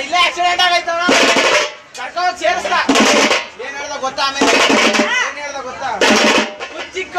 Accident ಆಗೈತವ ಕರ್ಕೊಂಡು ಸೇರಿಸ್ದ ಏನ್ ಹೇಳ್ದ ಗೊತ್ತಾ ಆಮೇಲೆ? ಏನ್ ಹೇಳ್ದ ಗೊತ್ತಾ? ಚಿಕ್ಕ